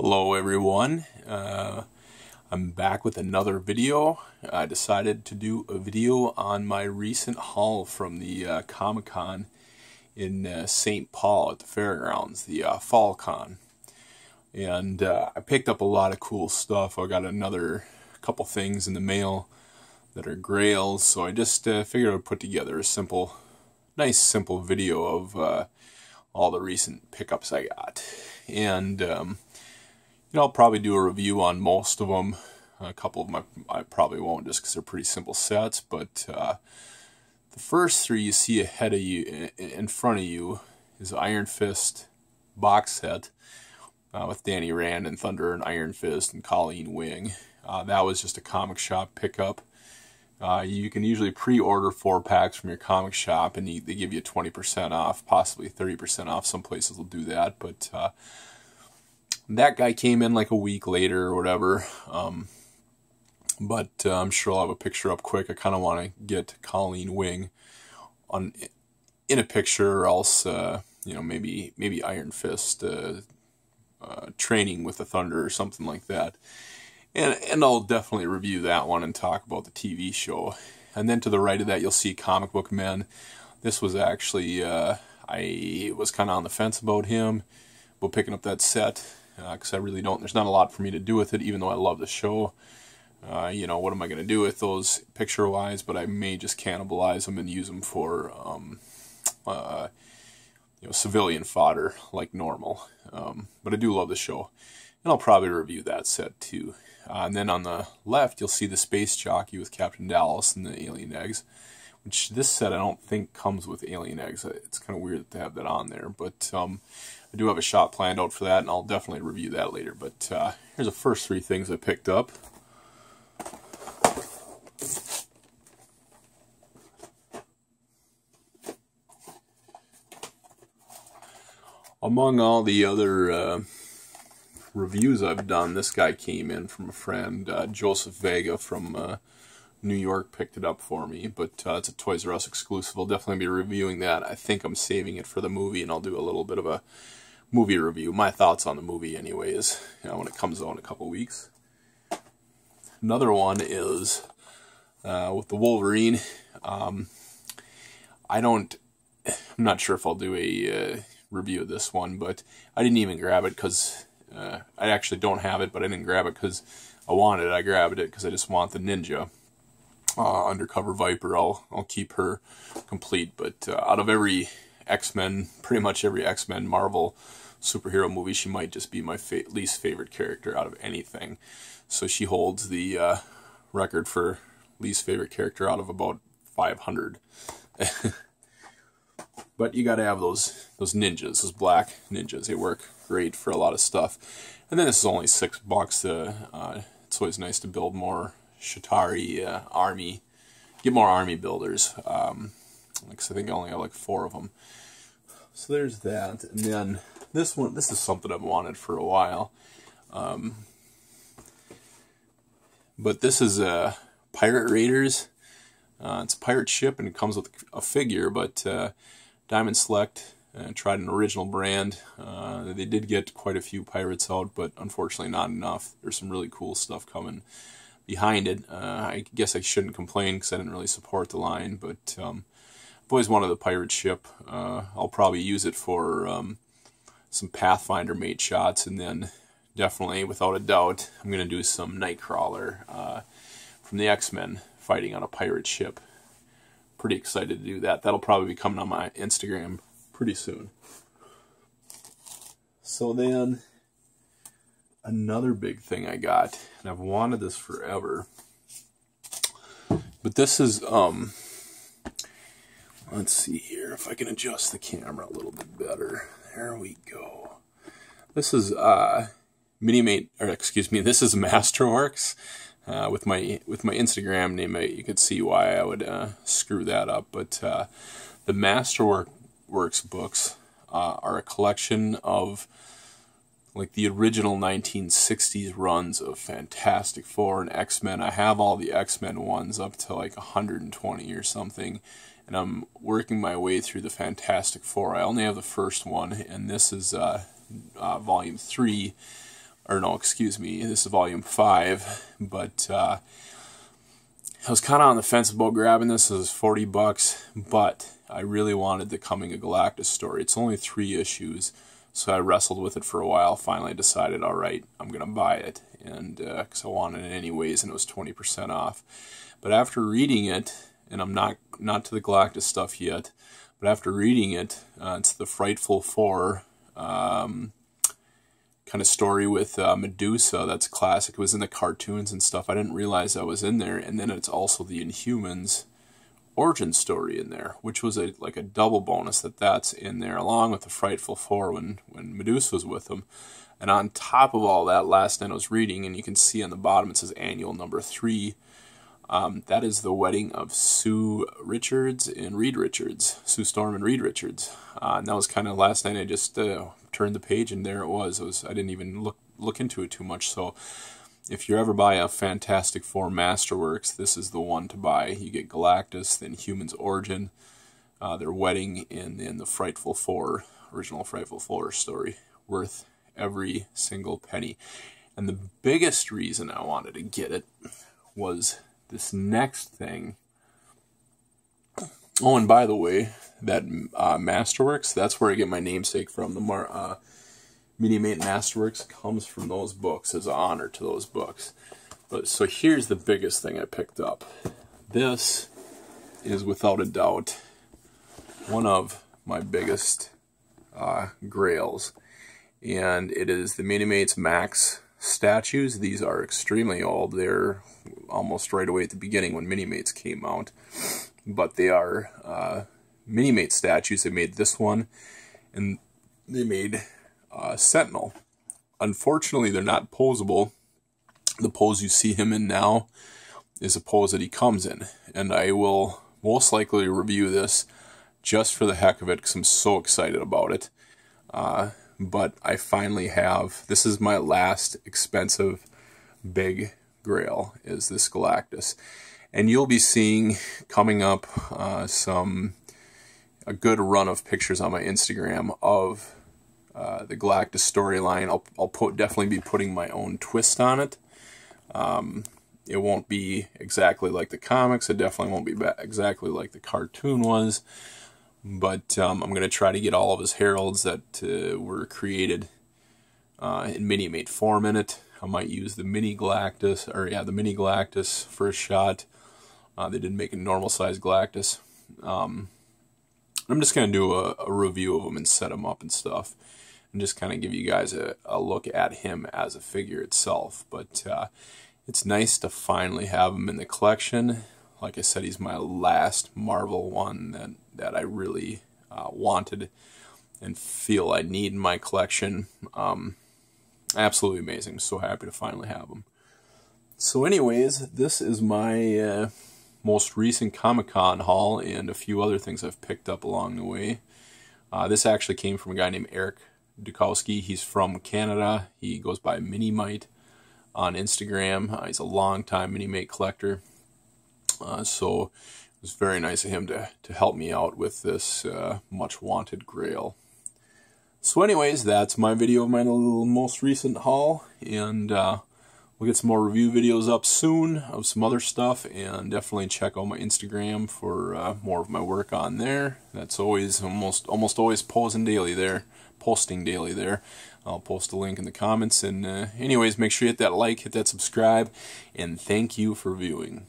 Hello everyone, uh, I'm back with another video. I decided to do a video on my recent haul from the uh, Comic-Con in uh, St. Paul at the fairgrounds, the uh, Fall Con. And uh, I picked up a lot of cool stuff. I got another couple things in the mail that are grails, so I just uh, figured I'd put together a simple, nice simple video of uh, all the recent pickups I got. And um, you know, I'll probably do a review on most of them. A couple of them I, I probably won't just because they're pretty simple sets, but uh, the first three you see ahead of you, in front of you, is Iron Fist box set uh, with Danny Rand and Thunder and Iron Fist and Colleen Wing. Uh, that was just a comic shop pickup. Uh, you can usually pre-order four packs from your comic shop and they give you 20% off, possibly 30% off. Some places will do that, but uh, that guy came in like a week later or whatever. Um, but uh, I'm sure I'll have a picture up quick. I kind of want to get Colleen Wing on in a picture, or else uh, you know maybe maybe Iron Fist uh, uh, training with the Thunder or something like that. And and I'll definitely review that one and talk about the TV show. And then to the right of that, you'll see Comic Book Men. This was actually uh, I was kind of on the fence about him, about picking up that set because uh, I really don't. There's not a lot for me to do with it, even though I love the show. Uh, you know, what am I going to do with those picture-wise? But I may just cannibalize them and use them for, um, uh, you know, civilian fodder like normal. Um, but I do love the show, and I'll probably review that set too. Uh, and then on the left, you'll see the Space Jockey with Captain Dallas and the Alien Eggs, which this set I don't think comes with Alien Eggs. It's kind of weird to have that on there, but um, I do have a shot planned out for that, and I'll definitely review that later. But uh, here's the first three things I picked up. Among all the other uh, reviews I've done, this guy came in from a friend, uh, Joseph Vega from uh, New York picked it up for me, but uh, it's a Toys R Us exclusive. I'll definitely be reviewing that. I think I'm saving it for the movie, and I'll do a little bit of a movie review, my thoughts on the movie anyways, you know, when it comes out in a couple weeks. Another one is uh, with the Wolverine. Um, I don't, I'm not sure if I'll do a uh, review of this one, but I didn't even grab it because uh, I actually don't have it, but I didn't grab it because I wanted it. I grabbed it because I just want the Ninja. Uh, undercover Viper, I'll I'll keep her complete. But uh, out of every X Men, pretty much every X Men Marvel superhero movie, she might just be my fa least favorite character out of anything. So she holds the uh, record for least favorite character out of about 500. but you got to have those those ninjas, those black ninjas. They work great for a lot of stuff. And then this is only six bucks. To, uh, it's always nice to build more Chitauri uh, army, get more army builders. Um, I think I only have like four of them. So there's that, and then this one, this is something I've wanted for a while. Um, but this is a Pirate Raiders. Uh, it's a pirate ship and it comes with a figure, but uh, Diamond Select uh, tried an original brand. Uh, they did get quite a few pirates out, but unfortunately not enough. There's some really cool stuff coming behind it. Uh, I guess I shouldn't complain because I didn't really support the line, but um, I've always wanted the pirate ship. Uh, I'll probably use it for um, some Pathfinder mate shots, and then definitely, without a doubt, I'm going to do some Nightcrawler uh, from the X-Men fighting on a pirate ship. Pretty excited to do that. That'll probably be coming on my Instagram pretty soon. So then, another big thing I got, and I've wanted this forever, but this is um Let's see here if I can adjust the camera a little bit better. There we go. This is uh, Minimate, or excuse me, this is Masterworks. Uh, with my with my Instagram name, you could see why I would uh, screw that up. But uh, the Masterworks books uh, are a collection of like the original 1960s runs of Fantastic Four and X Men. I have all the X Men ones up to like 120 or something and I'm working my way through the Fantastic Four. I only have the first one, and this is uh, uh, volume three, or no, excuse me, this is volume 5, but uh, I was kind of on the fence about grabbing this. It was 40 bucks, but I really wanted the Coming of Galactus story. It's only three issues, so I wrestled with it for a while. Finally decided, all right, I'm going to buy it, and because uh, I wanted it anyways, and it was 20% off. But after reading it, and I'm not not to the Galactus stuff yet, but after reading it, uh, it's the Frightful Four um, kind of story with uh, Medusa. That's classic. It was in the cartoons and stuff. I didn't realize that was in there. And then it's also the Inhumans origin story in there, which was a like a double bonus that that's in there, along with the Frightful Four when when Medusa was with them. And on top of all that, last night I was reading, and you can see on the bottom it says annual number three. Um, that is the wedding of Sue Richards and Reed Richards, Sue Storm and Reed Richards. Uh, and that was kind of last night. I just uh, turned the page, and there it was. It was. I didn't even look look into it too much. So, if you ever buy a Fantastic Four Masterworks, this is the one to buy. You get Galactus, the Inhumans Origin, uh, their wedding, and then the Frightful Four, original Frightful Four story, worth every single penny. And the biggest reason I wanted to get it was this next thing. Oh, and by the way, that uh, Masterworks, that's where I get my namesake from. The Mar- uh, Mini-Mate Masterworks comes from those books as an honor to those books. But so here's the biggest thing I picked up. This is without a doubt one of my biggest uh, grails. And it is the Mini-Mates Max statues. These are extremely old. They're almost right away at the beginning when Mini-Mates came out. But they are uh, Mini-Mate statues. They made this one, and they made uh, Sentinel. Unfortunately, they're not posable. The pose you see him in now is a pose that he comes in, and I will most likely review this just for the heck of it because I'm so excited about it. Uh, but I finally have, this is my last expensive big grail, is this Galactus. And you'll be seeing coming up uh, some a good run of pictures on my Instagram of uh, the Galactus storyline. I'll, I'll put, definitely be putting my own twist on it. Um, it won't be exactly like the comics. It definitely won't be exactly like the cartoon was. But um, I'm going to try to get all of his heralds that uh, were created uh, in Mini-Mate form in it. I might use the Mini Galactus, or yeah, the Mini Galactus for a shot. Uh, they didn't make a normal size Galactus. Um, I'm just going to do a, a, review of him and set him up and stuff. And just kind of give you guys a, a, look at him as a figure itself. But uh, it's nice to finally have him in the collection. Like I said, he's my last Marvel one that, that I really uh, wanted and feel I need in my collection. Um, absolutely amazing. So happy to finally have him. So anyways, this is my... Uh, most recent Comic Con haul and a few other things I've picked up along the way. Uh, this actually came from a guy named Eric Dukowski. He's from Canada. He goes by Minimite on Instagram. Uh, he's a long-time Minimate collector. Uh, so it was very nice of him to, to help me out with this uh, much-wanted grail. So anyways, that's my video of my little most recent haul. And uh, We'll get some more review videos up soon of some other stuff, and definitely check out my Instagram for uh, more of my work on there. That's always almost almost always posting daily there, posting daily there. I'll post a link in the comments. And uh, anyways, make sure you hit that like, hit that subscribe, and thank you for viewing.